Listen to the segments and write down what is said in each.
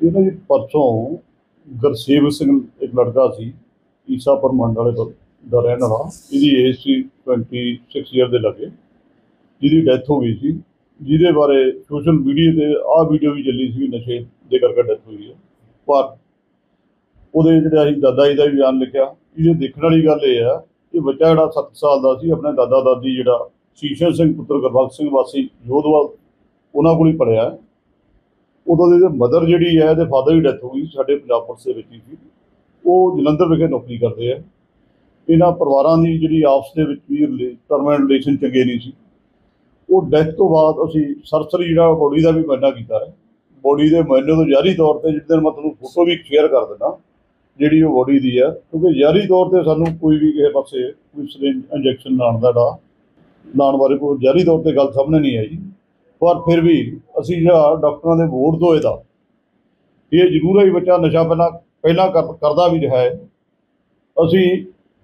ਇਹਨਾਂ ਦੀ ਪਰਸੋਂ ਗੁਰਸੇਵ ਸਿੰਘ ਇੱਕ ਲੜਕਾ ਸੀ, ਈਸਾ ਪਰਮੰਡ ਵਾਲੇ ਦਾ ਰਹਿਣ ਵਾਲਾ। ਇਹਦੀ ਏਜ ਸੀ 26 ਇਅਰ ਦੇ ਲੱਗੇ। ਜਿਹਦੀ ਡੈਥ ਹੋ ਗਈ ਸੀ। ਜਿਹਦੇ ਬਾਰੇ ਸੋਸ਼ਲ ਮੀਡੀਆ ਤੇ ਆਹ ਵੀਡੀਓ ਵੀ ਚੱਲੀ ਸੀ ਨਸ਼ੇ ਦੇ ਕਰਕੇ ਡੈਥ ਹੋਈ ਹੈ। ਪਰ ਉਹਦੇ ਜਿਹੜਾ ਅਸੀਂ ਦਾਦਾ ਜੀ ਦਾ ਵੀ ਬਿਆਨ ਲਿਖਿਆ, ਇਹਦੇ ਦੇਖਣ ਵਾਲੀ ਗੱਲ ਇਹ ਆ ਕਿ ਬੱਚਾ ਜਿਹੜਾ 7 ਸਾਲ ਦਾ ਸੀ, ਆਪਣੇ ਦਾਦਾ ਦਾਦੀ ਜਿਹੜਾ ਸ਼ੀਸ਼ਾ ਸਿੰਘ ਪੁੱਤਰ ਗੁਰਬਖਸ਼ ਸਿੰਘ ਵਾਸੀ ਜੋਧਵਾਲ ਉਹਨਾਂ ਕੋਲ ਹੀ ਪੜਿਆ ਉਦੋਂ ਦੇ ਮਦਰ ਜਿਹੜੀ ਹੈ ਇਹਦੇ ਫਾਦਰ ਦੀ ਡੈਥ ਹੋ ਗਈ ਸਾਡੇ ਪੰਜਾਬ ਪੁਲਿਸ ਦੇ ਵਿੱਚ ਹੀ ਸੀ। ਉਹ ਜਲੰਧਰ ਵਿਖੇ ਨੌਕਰੀ ਕਰਦੇ ਆ। ਇਹਨਾਂ ਪਰਿਵਾਰਾਂ ਦੀ ਜਿਹੜੀ ਆਪਸ ਦੇ ਵਿੱਚ ਵੀ ਟਰਮੈਂਟ ਰਿਲੇਸ਼ਨ ਚੰਗੇ ਨਹੀਂ ਸੀ। ਉਹ ਡੈਥ ਤੋਂ ਬਾਅਦ ਅਸੀਂ ਸਰਸਰੀ ਜਿਹੜਾ ਬੋਡੀ ਦਾ ਵੀ ਮੁਆਇਨਾ ਕੀਤਾ ਹੈ। ਬੋਡੀ ਦੇ ਮੁਆਇਨੇ ਤੋਂ ਜਾਰੀ ਤੌਰ ਤੇ ਜਿਸ ਦਿਨ ਮੈਂ ਤੁਹਾਨੂੰ ਫੋਟੋ ਵੀ ਸ਼ੇਅਰ ਕਰ ਦਿੰਦਾ, ਜਿਹੜੀ ਉਹ ਬੋਡੀ ਦੀ ਹੈ। ਕਿਉਂਕਿ ਜਾਰੀ ਤੌਰ ਤੇ ਸਾਨੂੰ ਕੋਈ ਵੀ ਕਿਸੇ ਪਾਸੇ ਕੋਈ ਸਿਰਿੰਜ ਇੰਜੈਕਸ਼ਨ ਲਾਉਣ ਦਾ ਡਾ ਲਾਉਣ ਬਾਰੇ ਕੋਈ ਜਾਰੀ ਤੌਰ ਤੇ ਗੱਲ ਸਾਹਮਣੇ ਨਹੀਂ ਆਈ। ਪਰ ਫਿਰ ਵੀ ਅਸੀਂ ਜਿਹੜਾ ਡਾਕਟਰਾਂ ਦੇ ਬੋਰਡ ਤੋਂ ਇਹਦਾ ਇਹ ਜ਼ਰੂਰ ਹੈ ਵੀ ਬੱਚਾ ਨਸ਼ਾ ਪਹਿਲਾਂ ਪਹਿਲਾਂ ਕਰ- ਕਰਦਾ ਵੀ ਰਿਹਾ ਹੈ। ਅਸੀਂ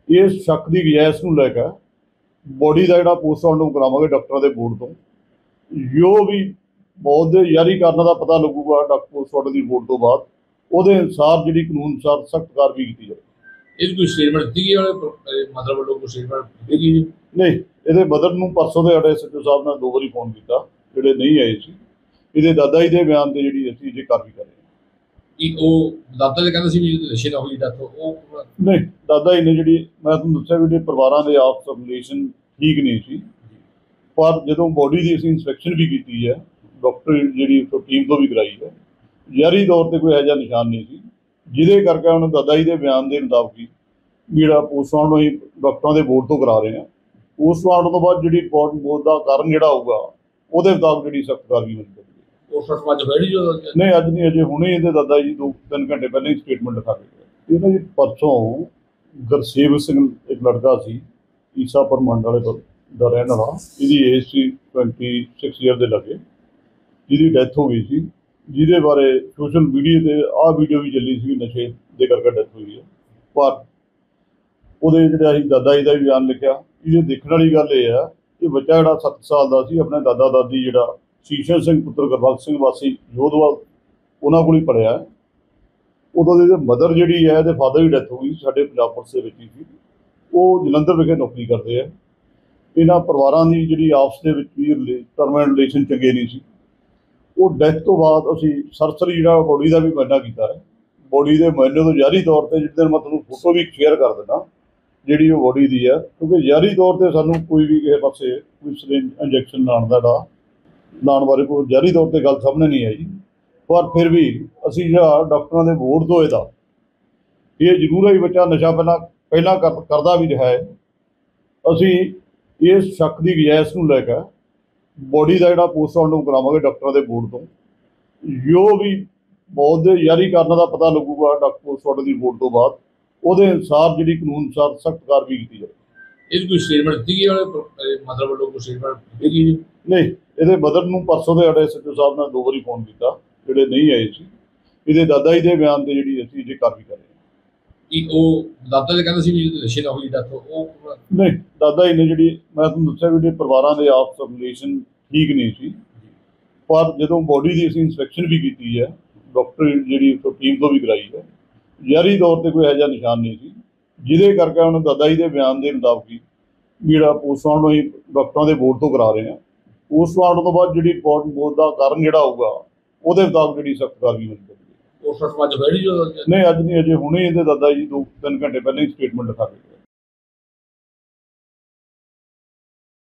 ਇਸ ਸ਼ੱਕ ਦੀ ਗੁੰਜਾਇਸ਼ ਨੂੰ ਲੈ ਕੇ ਬੋਡੀ ਦਾ ਜਿਹੜਾ ਪੋਸਟਮਾਰਟਮ ਕਰਾਵਾਂਗੇ ਡਾਕਟਰਾਂ ਦੇ ਬੋਰਡ ਤੋਂ। ਜੋ ਵੀ ਮੌਤ ਦੇ ਜਾਰੀ ਕਰਨ ਦਾ ਪਤਾ ਲੱਗੂਗਾ ਡਾਕਟਰ ਪੋਸਟਮਾਰਟਮ ਦੀ ਰਿਪੋਰਟ ਤੋਂ ਬਾਅਦ ਉਹਦੇ ਅਨੁਸਾਰ ਜਿਹੜੀ ਕਾਨੂੰਨ ਅਨੁਸਾਰ ਸਖਤ ਕਾਰਵਾਈ ਕੀਤੀ ਜਾਵੇ। ਇਹ ਕੋਈ ਸਟੇਟਮੈਂਟ ਦਿੱਤੀ ਗਈ ਵਾਲੇ ਮਤਲਬ ਵੱਲੋਂ ਕੋਈ ਸਟੇਟਮੈਂਟ ਦਿੱਤੀ ਗਈ ਨਹੀਂ ਇਹਦੇ ਬਦਲ ਨੂੰ ਪਰਸੋਂ ਦੇ ਸਾਡੇ ਸੱਚੋ ਸਾਹਿਬ ਨਾਲ ਦੋ ਵਾਰੀ ਫੋਨ ਕੀਤਾ। ਜਿਹੜੇ ਨਹੀਂ ਆਏ ਸੀ ਇਹਦੇ ਦਾਦਾ ਜੀ ਦੇ ਬਿਆਨ ਤੇ ਜਿਹੜੀ ਅਸੀਂ ਜੇ ਕਾਰਵਾਈ ਕਰ ਰਹੇ ਹਾਂ। ਕਿ ਉਹ ਦਾਦਾ ਜੀ ਕਹਿੰਦੇ ਸੀ ਵੀ ਨਸ਼ੇ ਨਾਲ ਹੋਈ ਡੈਥ ਉਹ ਨਹੀਂ ਦਾਦਾ ਜੀ ਨੇ ਜਿਹੜੀ ਮੈਂ ਤੁਹਾਨੂੰ ਦੱਸਿਆ ਵੀ ਜਿਹੜੇ ਪਰਿਵਾਰਾਂ ਦੇ ਆਪਸ ਰਿਲੇਸ਼ਨ ਠੀਕ ਨਹੀਂ ਸੀ ਪਰ ਜਦੋਂ ਬੋਡੀ ਦੀ ਅਸੀਂ ਇਨਸਪੈਕਸ਼ਨ ਵੀ ਕੀਤੀ ਹੈ ਡਾਕਟਰ ਜਿਹੜੀ ਟੀਮ ਤੋਂ ਵੀ ਕਰਾਈ ਹੈ ਜਾਰੀ ਤੌਰ ਤੇ ਕੋਈ ਇਹੋ ਜਿਹਾ ਨਿਸ਼ਾਨ ਨਹੀਂ ਸੀ ਜਿਹਦੇ ਕਰਕੇ ਉਹਨਾਂ ਦਾਦਾ ਜੀ ਦੇ ਬਿਆਨ ਦੇ ਮੁਤਾਬਕ ਹੀ ਜਿਹੜਾ ਪੋਸਟਮਾਰਟਮ ਅਸੀਂ ਡਾਕਟਰਾਂ ਦੇ ਬੋਰਡ ਤੋਂ ਕਰਾ ਰਹੇ ਹਾਂ। ਪੋਸਟਮਾਰਟਮ ਤੋਂ ਬਾਅਦ ਜਿਹੜੀ ਰਿਪੋਰਟ ਮੌਤ ਦਾ ਕਾਰਨ ਜਿਹੜਾ ਹੋਊਗਾ ਉਹਦੇ ਮੁਤਾਬਕ ਜਿਹੜੀ ਸਖਤ ਕਾਰਵਾਈ ਹੋਣੀ ਚਾਹੀਦੀ ਹੈ। ਉਹ ਫਸਵਾ ਚ ਹੋਈ ਜੋ ਨਹੀਂ ਅੱਜ ਨਹੀਂ ਅਜੇ ਹੁਣੇ ਇਹਦੇ ਦਾਦਾ ਜੀ ਦੋ ਤਿੰਨ ਘੰਟੇ ਪਹਿਲਾਂ ਹੀ ਸਟੇਟਮੈਂਟ ਲਿਖਾ ਕੇ ਗਏ ਇਹਨਾਂ ਜੀ ਪਰਸੋਂ ਗੁਰਸੇਵ ਸਿੰਘ ਇੱਕ ਲੜਕਾ ਸੀ ਈਸਾ ਪਰਮੰਡ ਵਾਲੇ ਤੋਂ ਦਾ ਰਹਿਣ ਵਾਲਾ। ਇਹਦੀ ਏਜ ਸੀ 26 ਇਅਰ ਦੇ ਲੱਗੇ। ਜਿਹਦੀ ਡੈਥ ਹੋ ਗਈ ਸੀ। ਜਿਹਦੇ ਬਾਰੇ ਸੋਸ਼ਲ ਮੀਡੀਆ ਤੇ ਆਹ ਵੀਡੀਓ ਵੀ ਚੱਲੀ ਸੀ ਨਸ਼ੇ ਦੇ ਕਰਕੇ ਡੈਥ ਹੋਈ ਹੈ। ਪਰ ਉਹਦੇ ਜਿਹੜੇ ਅਸੀਂ ਦਾਦਾ ਜੀ ਦਾ ਵੀ ਬਿਆਨ ਲਿਖਿਆ ਇਹਦੇ ਦੇਖਣ ਵਾਲੀ ਗੱਲ ਇਹ ਆ ਇਹ ਬੱਚਾ ਜਿਹੜਾ 7 ਸਾਲ ਦਾ ਸੀ, ਆਪਣੇ ਦਾਦਾ ਦਾਦੀ ਜਿਹੜਾ ਸ਼ੀਸ਼ਾ ਸਿੰਘ ਪੁੱਤਰ ਗੁਰਬਖਸ਼ ਸਿੰਘ ਵਾਸੀ ਜੋਧਵਾਲ ਉਹਨਾਂ ਕੋਲ ਹੀ ਪੜਿਆ ਉਦੋਂ ਦੇ ਮਦਰ ਜਿਹੜੀ ਹੈ, ਇਹਦੇ ਫਾਦਰ ਦੀ ਡੈਥ ਹੋ ਗਈ ਸਾਡੇ ਪੰਜਾਬ ਪੁਲਿਸ ਦੇ ਵਿੱਚ ਹੀ ਸੀ। ਉਹ ਜਲੰਧਰ ਵਿਖੇ ਨੌਕਰੀ ਕਰਦੇ ਆ। ਇਹਨਾਂ ਪਰਿਵਾਰਾਂ ਦੀ ਜਿਹੜੀ ਆਪਸ ਦੇ ਵਿੱਚ ਵੀ ਟਰਮਨ ਰਿਲੇਸ਼ਨ ਚੰਗੇ ਨਹੀਂ ਸੀ। ਉਹ ਡੈਥ ਤੋਂ ਬਾਅਦ ਅਸੀਂ ਸਰਸਰੀ ਜਿਹੜਾ ਬੋਡੀ ਦਾ ਵੀ ਮੁਆਇਨਾ ਕੀਤਾ ਹੈ। ਬੋਡੀ ਦੇ ਮੁਆਇਨੇ ਤੋਂ ਜਾਰੀ ਤੌਰ ਤੇ ਜਿਸ ਦਿਨ ਮੈਂ ਤੁਹਾਨੂੰ ਫੋਟੋ ਵੀ ਸ਼ੇਅਰ ਕਰ ਦਿੰਦਾ ਜਿਹੜੀ ਉਹ ਬੋਡੀ ਦੀ ਹੈ ਕਿਉਂਕਿ ਜਾਰੀ ਤੌਰ ਤੇ ਸਾਨੂੰ ਕੋਈ ਵੀ ਕਿਸੇ ਪਾਸੇ ਕੋਈ ਸਿਰਿੰਜ ਇੰਜੈਕਸ਼ਨ ਲਾਉਣ ਦਾ ਡਾ ਲਾਉਣ ਬਾਰੇ ਕੋਈ ਜਾਰੀ ਤੌਰ ਤੇ ਗੱਲ ਸਾਹਮਣੇ ਨਹੀਂ ਆਈ। ਪਰ ਫਿਰ ਵੀ ਅਸੀਂ ਜਿਹੜਾ ਡਾਕਟਰਾਂ ਦੇ ਬੋਰਡ ਤੋਂ ਇਹਦਾ, ਇਹ ਜ਼ਰੂਰ ਹੈ ਵੀ ਬੱਚਾ ਨਸ਼ਾ ਪਹਿਲਾਂ ਪਹਿਲਾਂ ਕਰ- ਕਰਦਾ ਵੀ ਰਿਹਾ ਹੈ। ਅਸੀਂ ਇਸ ਸ਼ੱਕ ਦੀ ਗੁਜਾਇਸ਼ ਨੂੰ ਲੈ ਕੇ ਬੋਡੀ ਦਾ ਜਿਹੜਾ ਪੋਸਟਮਾਰਟਮ ਕਰਾਵਾਂਗੇ ਡਾਕਟਰਾਂ ਦੇ ਬੋਰਡ ਤੋਂ। ਜੋ ਵੀ ਮੌਤ ਦੇ ਜਾਰੀ ਕਰਨ ਦਾ ਪਤਾ ਲੱਗੂਗਾ ਡਾਕਟਰ ਪੋਸਟਮਾਰਟਮ ਦੀ ਰਿਪੋਰਟ ਤੋਂ ਬਾਅਦ। ਉਹਦੇ ਅਨੁਸਾਰ ਜਿਹੜੀ ਕਾਨੂੰਨ ਅਨੁਸਾਰ ਸਖਤ ਕਾਰਵਾਈ ਕੀਤੀ ਜਾਵੇ। ਇਹ ਕੋਈ ਸਟੇਟਮੈਂਟ ਦਿੱਤੀ ਵਾਲੇ ਮਤਲਬ ਵੱਲੋਂ ਕੋਈ ਸਟੇਟਮੈਂਟ ਦਿੱਤੀ ਗਈ ਨਹੀਂ ਇਹਦੇ ਬਦਲ ਨੂੰ ਪਰਸੋਂ ਦੇ ਸਾਡੇ ਸੱਚੋ ਸਾਹਿਬ ਨਾਲ ਦੋ ਵਾਰੀ ਫੋਨ ਕੀਤਾ ਜਿਹੜੇ ਨਹੀਂ ਆਏ ਸੀ। ਇਹਦੇ ਦਾਦਾ ਜੀ ਦੇ ਬਿਆਨ ਤੇ ਜਿਹੜੀ ਅਸੀਂ ਜੇ ਕਾਰਵਾਈ ਕਰ ਰਹੇ ਹਾਂ। ਕਿ ਉਹ ਦਾਦਾ ਜੀ ਕਹਿੰਦੇ ਸੀ ਵੀ ਨਸ਼ੇ ਨਾਲ ਹੋਈ ਡੈਥ ਉਹ ਨਹੀਂ ਦਾਦਾ ਜੀ ਨੇ ਜਿਹੜੀ ਮੈਂ ਤੁਹਾਨੂੰ ਦੱਸਿਆ ਵੀ ਜਿਹੜੇ ਪਰਿਵਾਰਾਂ ਦੇ ਆਪਸ ਰਿਲੇਸ਼ਨ ਠੀਕ ਨਹੀਂ ਸੀ। ਪਰ ਜਦੋਂ ਬੋਡੀ ਦੀ ਅਸੀਂ ਇਨਸਪੈਕਸ਼ਨ ਵੀ ਕੀਤੀ ਹੈ ਡਾਕਟਰ ਜਿਹੜੀ ਟੀਮ ਤੋਂ ਵੀ ਕਰਾਈ ਹੈ ਜਾਰੀ ਤੌਰ ਤੇ ਕੋਈ ਇਹੋ ਜਿਹਾ ਨਿਸ਼ਾਨ ਨਹੀਂ ਸੀ ਜਿਹਦੇ ਕਰਕੇ ਉਹਨਾਂ ਦਾਦਾ ਜੀ ਦੇ ਬਿਆਨ ਦੇ ਮੁਤਾਬਕ ਜਿਹੜਾ ਪੋਸਟਮਾਰਟਮ ਅਸੀਂ ਡਾਕਟਰਾਂ ਦੇ ਬੋਰਡ ਤੋਂ ਕਰਾ ਰਹੇ ਹਾਂ। ਪੋਸਟਮਾਰਟਮ ਤੋਂ ਬਾਅਦ ਜਿਹੜੀ ਰਿਪੋਰਟ ਮੌਤ ਦਾ ਕਾਰਨ ਜਿਹੜਾ ਹੋਊਗਾ ਉਹਦੇ ਮੁਤਾਬਕ ਜਿਹੜੀ ਸਖਤ ਕਾਰਵਾਈ ਹੋਣੀ ਚਾਹੀਦੀ ਹੈ। ਉਹ ਫਸਵਾ ਚ ਹੋਈ ਜੋ ਨਹੀਂ ਅੱਜ ਨਹੀਂ ਅਜੇ ਹੁਣੇ ਇਹਦੇ ਦਾਦਾ ਜੀ ਦੋ ਤਿੰਨ ਘੰਟੇ ਪਹਿਲਾਂ ਹੀ ਸਟੇਟਮੈਂਟ ਲਿਖਾ ਕੇ